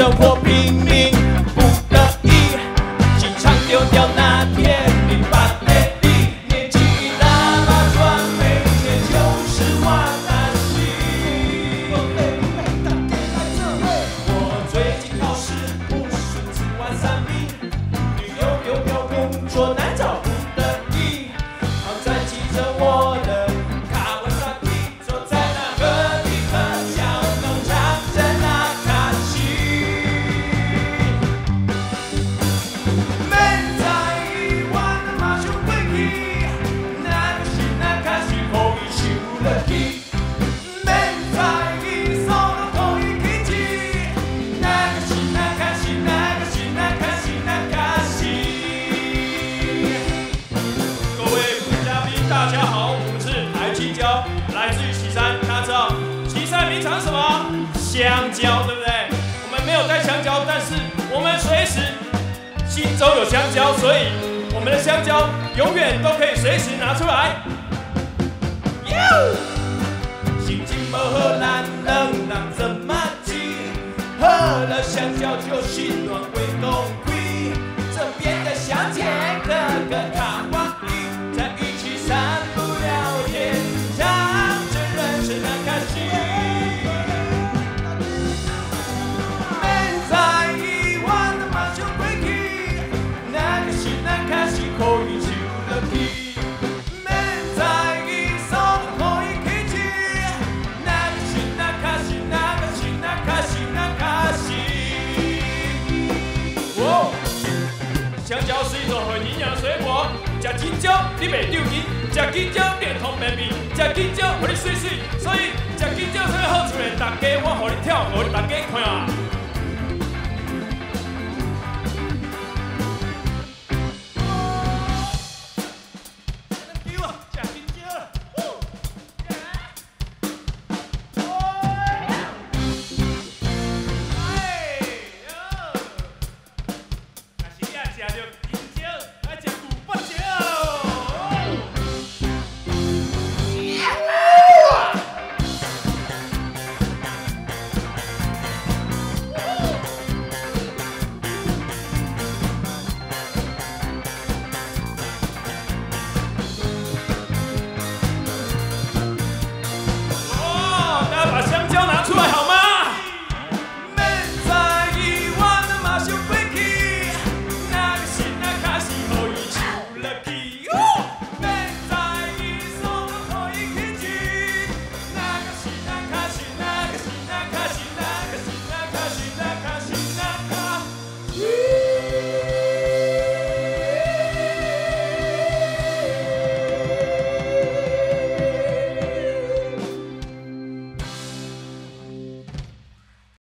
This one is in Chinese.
生活拼命不得已，经常丢掉那天零八点地，年纪一大把赚，每天就是玩难西。我最近考试不顺，只玩三米，大家好，我们是台青椒，来自于岐山。大家知道岐山名产什么？香蕉，对不对？我们没有带香蕉，但是我们随时心中有香蕉，所以我们的香蕉永远都可以随时拿出来。心情不好，难能让怎么记？喝了香蕉就心暖蕉是一种很营养的水果，吃青椒你袂丢筋，吃青椒变通便秘，吃青椒会你水水，所以 Gracias a Dios.